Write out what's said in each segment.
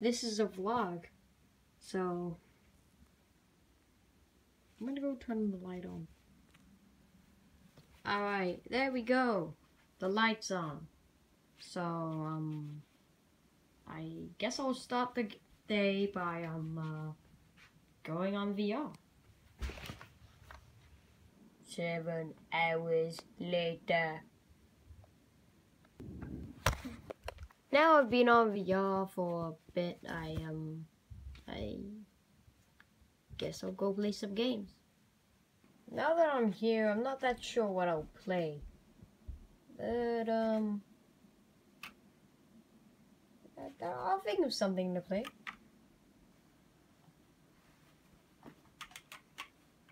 this is a vlog, so I'm gonna go turn the light on. Alright, there we go. The light's on. So, um, I guess I'll start the day by, um, uh, going on VR. Seven hours later. Now I've been on VR for a bit. I um, I guess I'll go play some games. Now that I'm here, I'm not that sure what I'll play. But um, I'll think of something to play.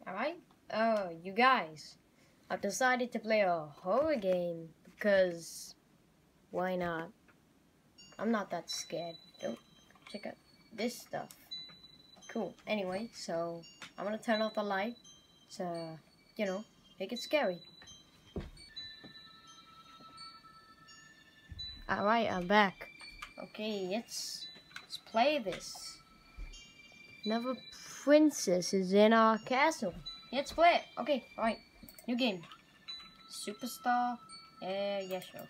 Alright? Oh, you guys. I've decided to play a horror game because why not? I'm not that scared. Don't check out this stuff. Cool. Anyway, so I'm gonna turn off the light to, you know, make it scary. Alright, I'm back. Okay, let's, let's play this. Another princess is in our castle. Let's play it. Okay, alright. New game. Superstar. Uh, yeah, sure.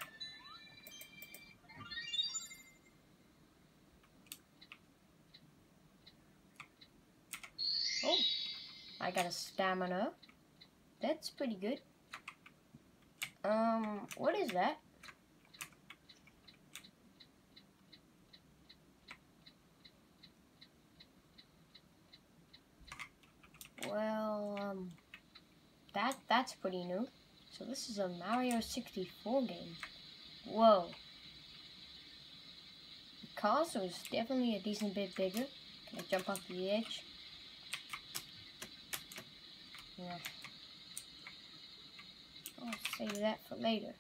Oh, I got a stamina. That's pretty good. Um, what is that? Well, um, that that's pretty new. So this is a Mario 64 game. Whoa. The castle is definitely a decent bit bigger. Can I jump off the edge? Yeah. I'll save that for later.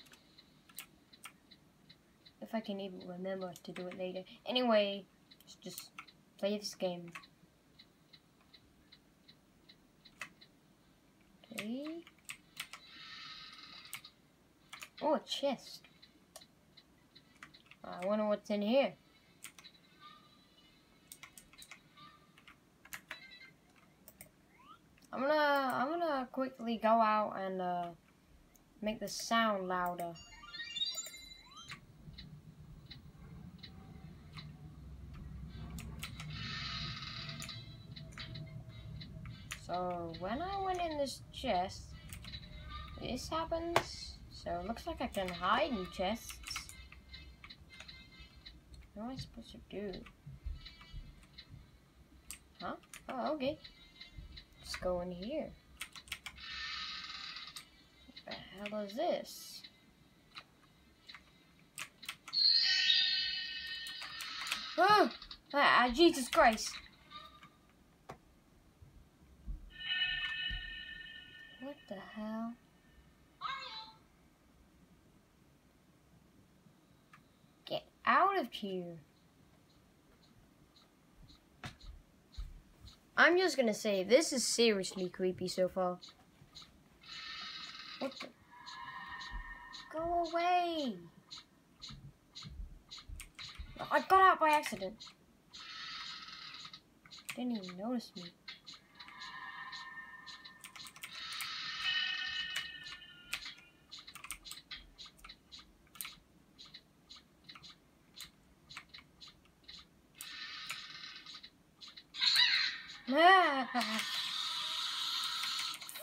If I can even remember to do it later. Anyway, let's just play this game. Okay. Oh, a chest. I wonder what's in here. I'm gonna I'm gonna quickly go out and uh, make the sound louder. So when I went in this chest, this happens. So it looks like I can hide in chests. What am I supposed to do? Huh? Oh, okay. Let's go in here. What the hell is this? Oh! Ah, Jesus Christ! What the hell? Get out of here. I'm just gonna say, this is seriously creepy so far. What the? Go away! I got out by accident. Didn't even notice me.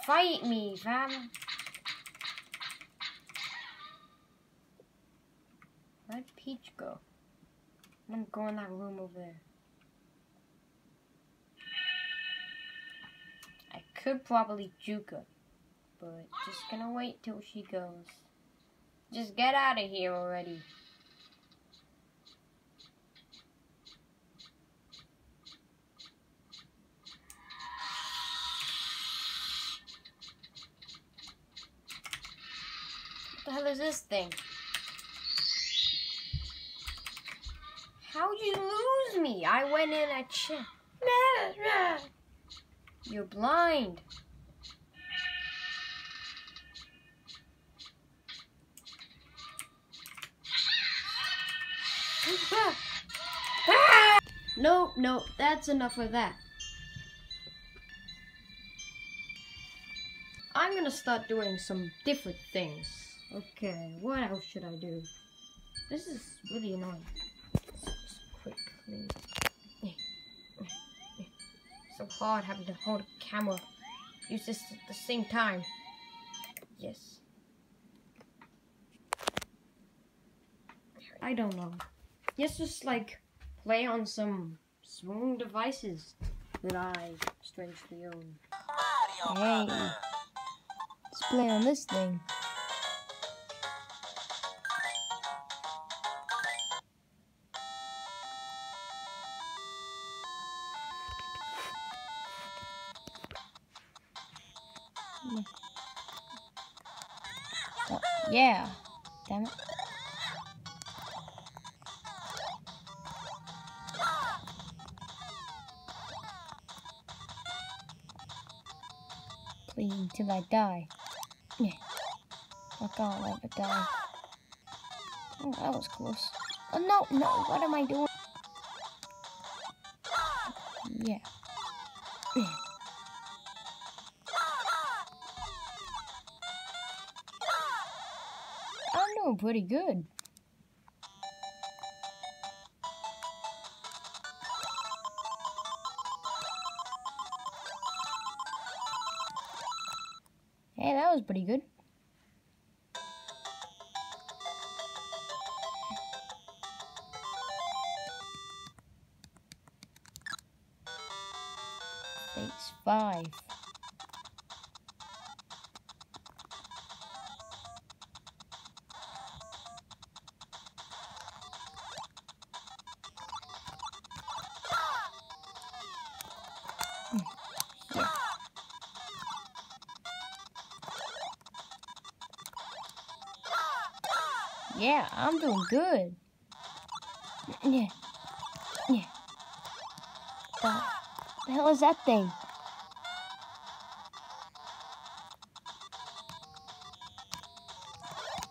Fight me, fam. I'm gonna go in that room over there. I could probably juke her, but just gonna wait till she goes. Just get out of here already. What the hell is this thing? How'd you lose me? I went in a check. You're blind. No, no, that's enough of that. I'm gonna start doing some different things. Okay, what else should I do? This is really annoying. Just. So hard having to hold a camera. Use this at the same time. Yes. I don't know. Yes, just like play on some smooth devices that I strangely own. Hey, let's play on this thing. Yeah. Damn it. Play until I die. Yeah. I can't let it die. Oh, that was close. Oh, no, no, what am I doing? Yeah. Yeah. Pretty good. Yeah, I'm doing good. Yeah. Yeah. The, the hell is that thing?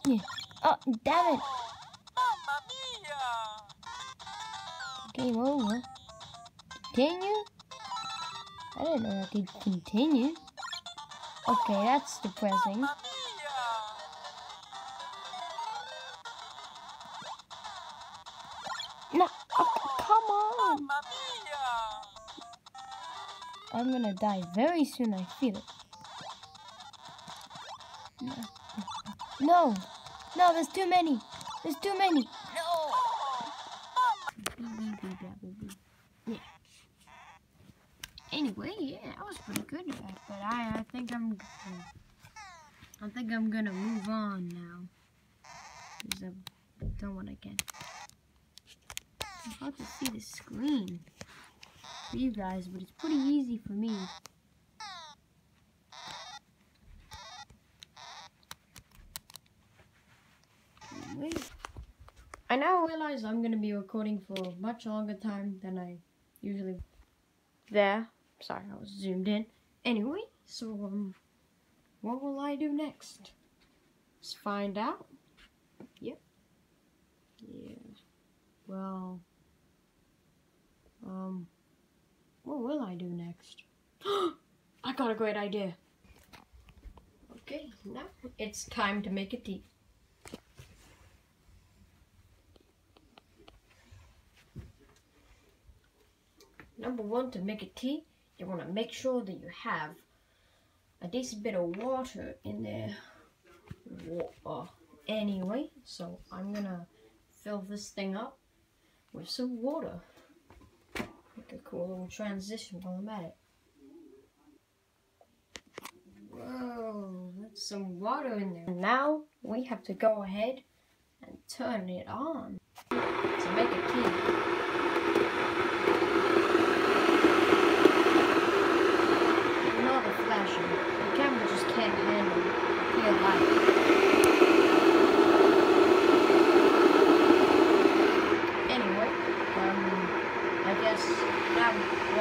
Yeah. Oh, damn it. Game over. Continue? I didn't know I could continue. Okay, that's depressing. I'm gonna die very soon, I feel it. No, no, no there's too many. There's too many. Yeah. Anyway, yeah, that was pretty good, but I, I think I'm, I think I'm gonna move on now. Because I've done what I can. It's hard to see the screen for you guys, but it's pretty easy for me. Anyway, I now realize I'm gonna be recording for a much longer time than I usually. There, sorry, I was zoomed in. Anyway, so um, what will I do next? Let's find out. Yep. Yeah. Well. Um, what will I do next? I got a great idea. Okay, now it's time to make a tea. Number one, to make a tea, you want to make sure that you have a decent bit of water in there. Water. Anyway, so I'm gonna fill this thing up with some water. A cool little transition while I'm at it. Whoa, that's some water in there. Now we have to go ahead and turn it on to make a tea. Not a flashing. The camera just can't handle clear light.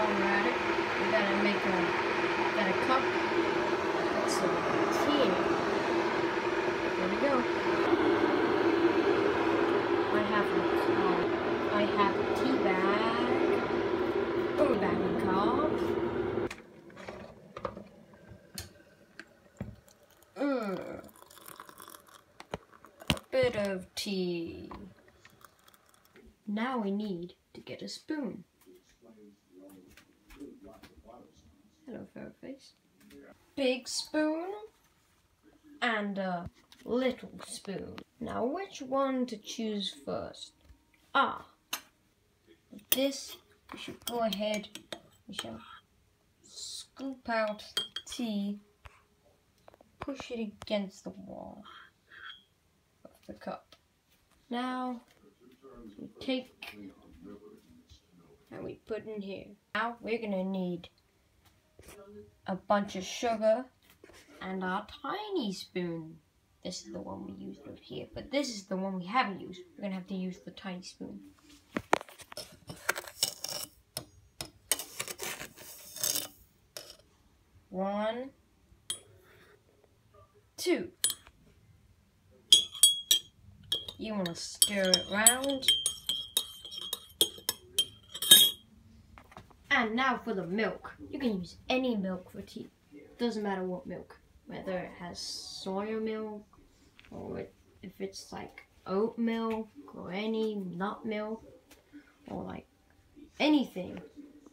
problematic. We gotta make a, gotta cup. That's a tea. There we go. I have a cup. I have a tea bag. Boom bag and cup. Mmm. A bit of tea. Now we need to get a spoon. Hello, Fairface. Big spoon and a little spoon. Now, which one to choose first? Ah, this we should go ahead. We shall scoop out tea, push it against the wall of the cup. Now we take and we put in here. Now we're gonna need a bunch of sugar and our tiny spoon. This is the one we used over here, but this is the one we haven't used. We're gonna have to use the tiny spoon. One, two. You want to stir it round. And now for the milk. You can use any milk for tea. Doesn't matter what milk. Whether it has soy milk or if it's like oat milk or any nut milk or like anything.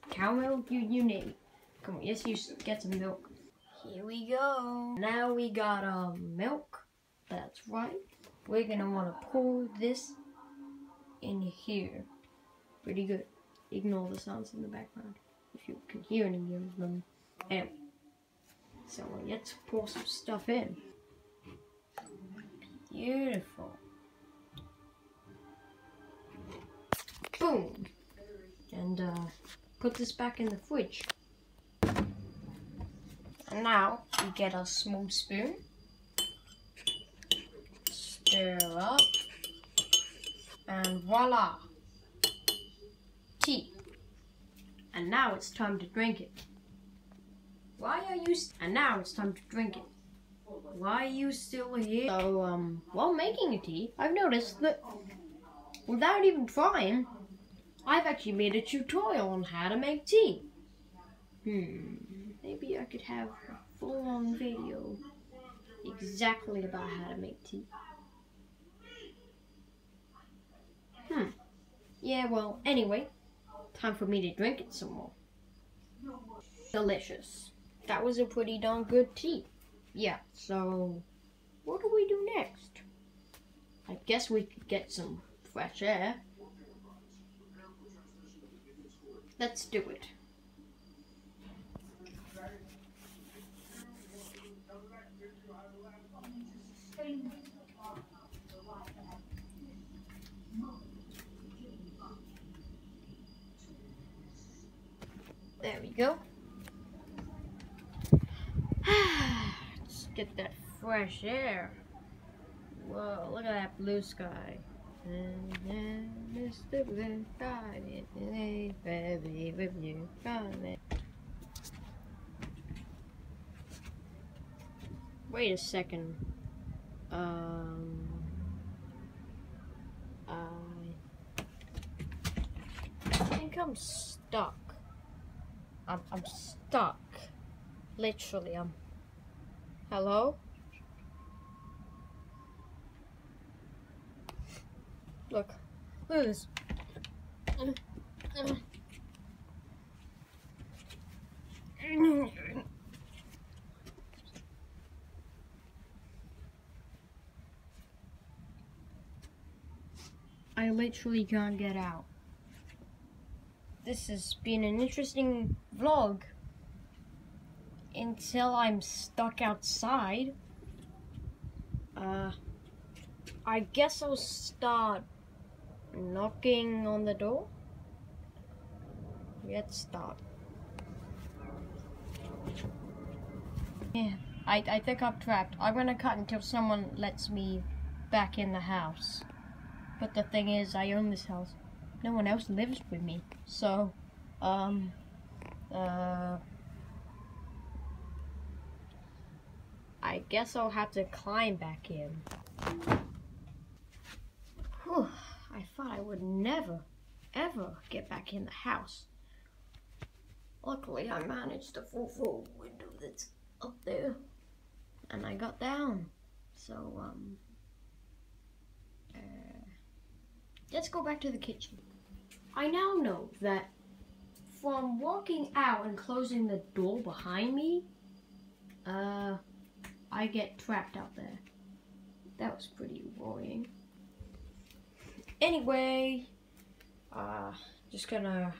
Cow milk, you, you name it. Come on, yes, you get some milk. Here we go. Now we got our milk. That's right. We're gonna want to pour this in here. Pretty good. Ignore the sounds in the background if you can hear any of them. Anyway, so let's pour some stuff in. Beautiful. Boom. And uh, put this back in the fridge. And now we get a small spoon, stir up, and voila, tea. And now it's time to drink it. Why are you? and now it's time to drink it. Why are you still here? So, um, while making a tea, I've noticed that without even trying, I've actually made a tutorial on how to make tea. Hmm. Maybe I could have a full-on video exactly about how to make tea. Hmm. Yeah, well, anyway, time for me to drink it some more. Delicious. That was a pretty darn good tea. Yeah, so what do we do next? I guess we could get some fresh air. Let's do it. There we go. Let's get that fresh air. Whoa, look at that blue sky. Mr. Blue Sky, with you Wait a second. Um, I think I'm stuck. I'm, I'm stuck. Literally, I'm. Hello? Look. Look at this. I literally can't get out. This has been an interesting vlog until I'm stuck outside. Uh, I guess I'll start knocking on the door. Let's start. Yeah, I, I think I'm trapped. I'm gonna cut until someone lets me back in the house. But the thing is, I own this house. No one else lives with me. So, um, uh, I guess I'll have to climb back in. Whew, I thought I would never, ever get back in the house. Luckily, I managed to fall through a window that's up there, and I got down. So, um, Uh, let's go back to the kitchen. I now know that from walking out and closing the door behind me, uh, I get trapped out there. That was pretty worrying. Anyway, uh, just gonna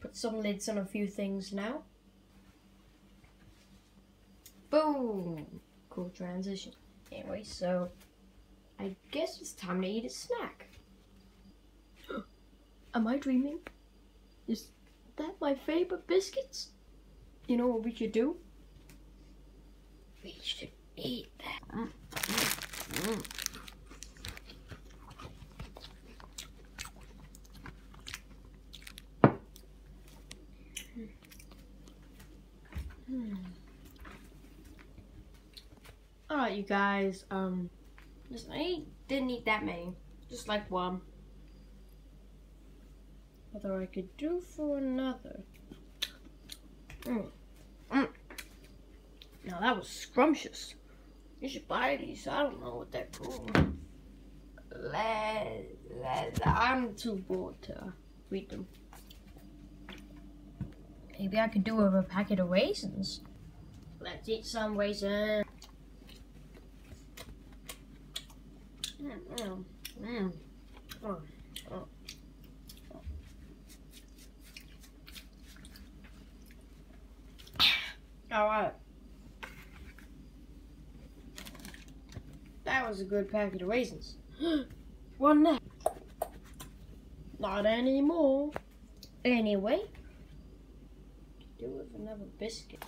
put some lids on a few things now. Boom! Cool transition. Anyway, so I guess it's time to eat a snack. Am I dreaming? Is that my favorite biscuits? You know what we should do? We should eat that. Alright, you guys. Um, just, I didn't eat that many. Just like one. Whether I could do for another. Mm. Mm. Now that was scrumptious. You should buy these. I don't know what they're let, I'm too bored to read them. Maybe I could do with a packet of raisins. Let's eat some raisins. Mm, mm, mm. Oh. All right. That was a good packet of raisins. One left. Not anymore. Anyway, do with another biscuit.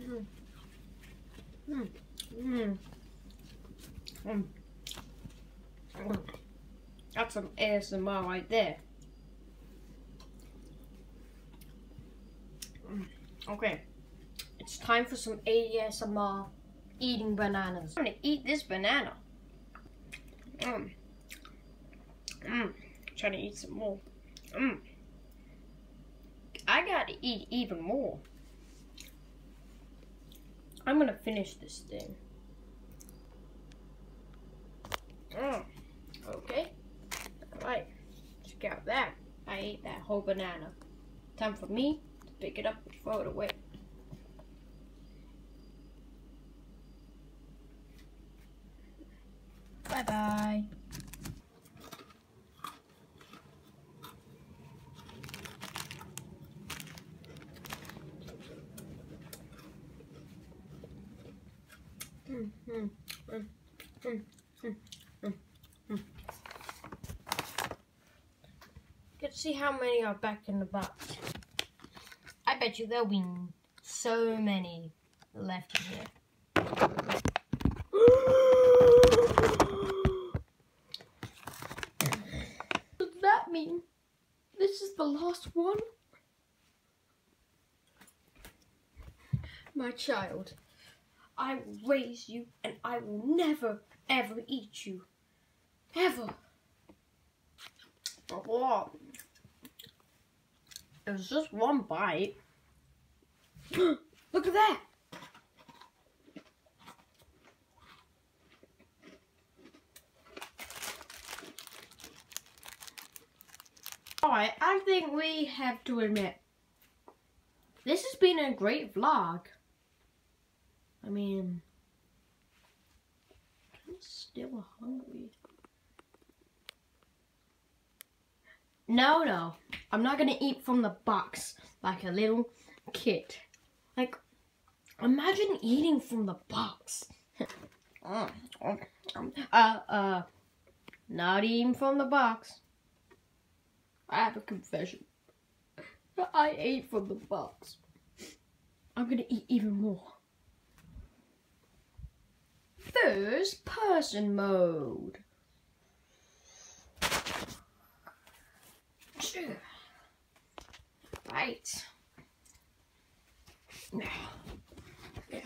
Mm. Mm. Mm. Mm. Mm. That's some ASMR right there. Okay, time for some ASMR eating bananas. I'm gonna eat this banana. Mm. Mm. Trying to eat some more. Mm. I gotta eat even more. I'm gonna finish this thing. Mm. Okay. Alright. Check out that. I ate that whole banana. Time for me to pick it up and throw it away. Bye bye. Mm, mm, mm, mm, mm, mm, mm. Get to see how many are back in the box. I bet you there'll be so many left in here. Does that mean this is the last one? My child, I will raise you and I will never ever eat you. Ever. Oh, it was just one bite. Look at that. Alright, I think we have to admit, this has been a great vlog. I mean, I'm still hungry. No, no, I'm not gonna eat from the box like a little kid. Like, imagine eating from the box. uh, uh, not eating from the box. I have a confession. I ate from the box. I'm gonna eat even more. First person mode. Right. Now. Yeah.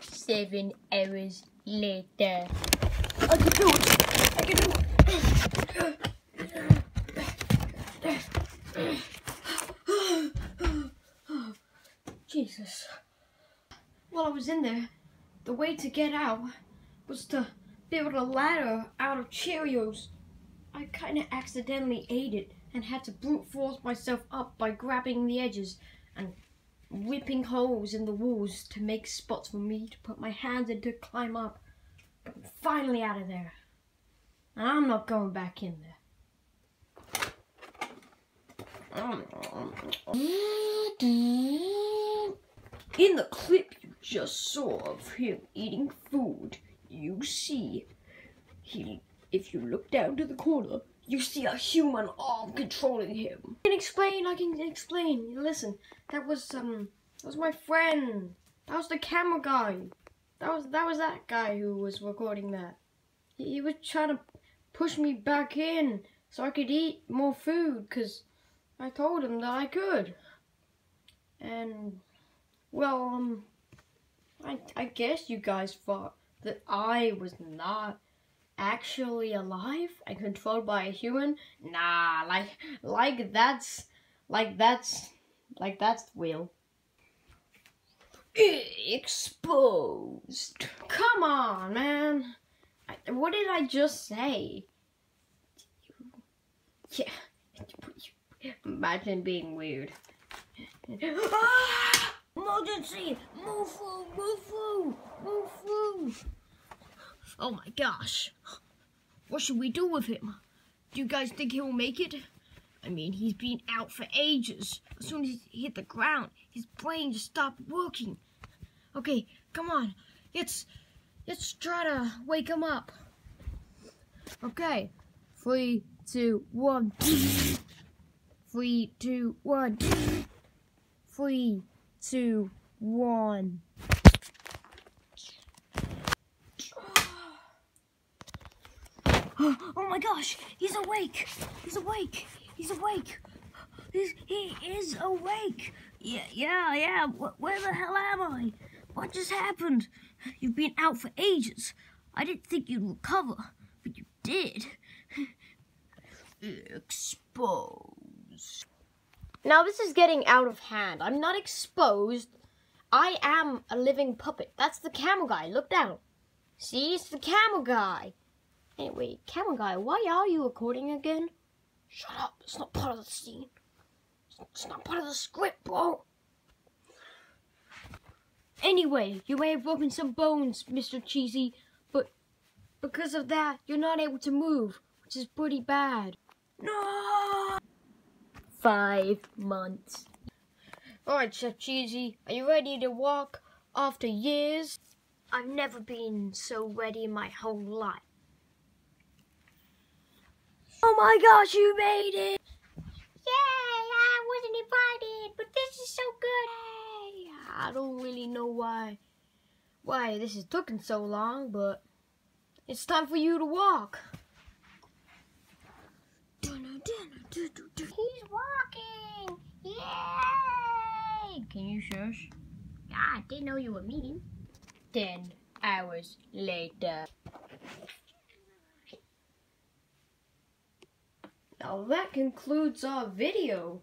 Seven hours later. I can do it. I can do it. Jesus. While I was in there, the way to get out was to build a ladder out of Cheerios. I kind of accidentally ate it and had to brute force myself up by grabbing the edges and whipping holes in the walls to make spots for me to put my hands in to climb up. Finally out of there. I'm not going back in there. In the clip you just saw of him eating food, you see he if you look down to the corner, you see a human arm controlling him. I can explain, I can explain. Listen, that was um that was my friend. That was the camera guy. That was that was that guy who was recording that. He, he was trying to push me back in so I could eat more food because I told him that I could. And well, um, I I guess you guys thought that I was not actually alive and controlled by a human? Nah, like like that's like that's like that's real. Exposed. Come on, man. I, what did I just say? Yeah. Imagine being weird. Ah! Emergency! Mufu! Mufu! Mufu! Oh my gosh. What should we do with him? Do you guys think he'll make it? I mean, he's been out for ages. As soon as he hit the ground, his brain just stopped working. Okay, come on. Let's let's try to wake him up. Okay. Three, two, one. Three, two, one. Three, two, one. Oh my gosh, he's awake. He's awake. He's awake. He's, he is awake. Yeah, yeah, yeah. Where the hell am I? What just happened? You've been out for ages. I didn't think you'd recover, but you did. Exposed. Now this is getting out of hand. I'm not exposed. I am a living puppet. That's the camel guy. Look down. See, it's the camel guy. Anyway, camel guy, why are you recording again? Shut up. It's not part of the scene. It's not part of the script, bro. Anyway, you may have broken some bones, Mr. Cheesy, but because of that, you're not able to move, which is pretty bad. No! Five months. Alright, Chef Cheesy, are you ready to walk after years? I've never been so ready in my whole life. Oh my gosh, you made it! Yay! I wasn't invited, but this is so good. I don't really know why why this is taking so long, but it's time for you to walk. He's walking! Yay! Can you shush? I didn't know you were meeting. Ten hours later. Now that concludes our video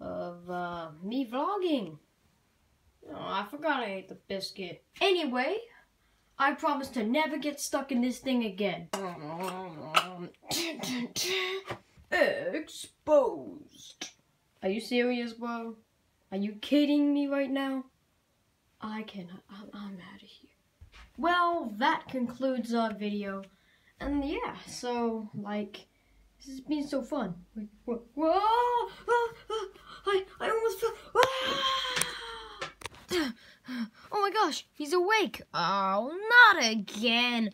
of uh, me vlogging. Oh, I forgot I ate the biscuit. Anyway, I promise to never get stuck in this thing again. Exposed. Are you serious, bro? Are you kidding me right now? I cannot. I'm, I'm out of here. Well, that concludes our video. And yeah, so, like, this has been so fun. Whoa, whoa, ah, ah, I, I almost fell. Ah! Oh my gosh, he's awake. Oh, not again.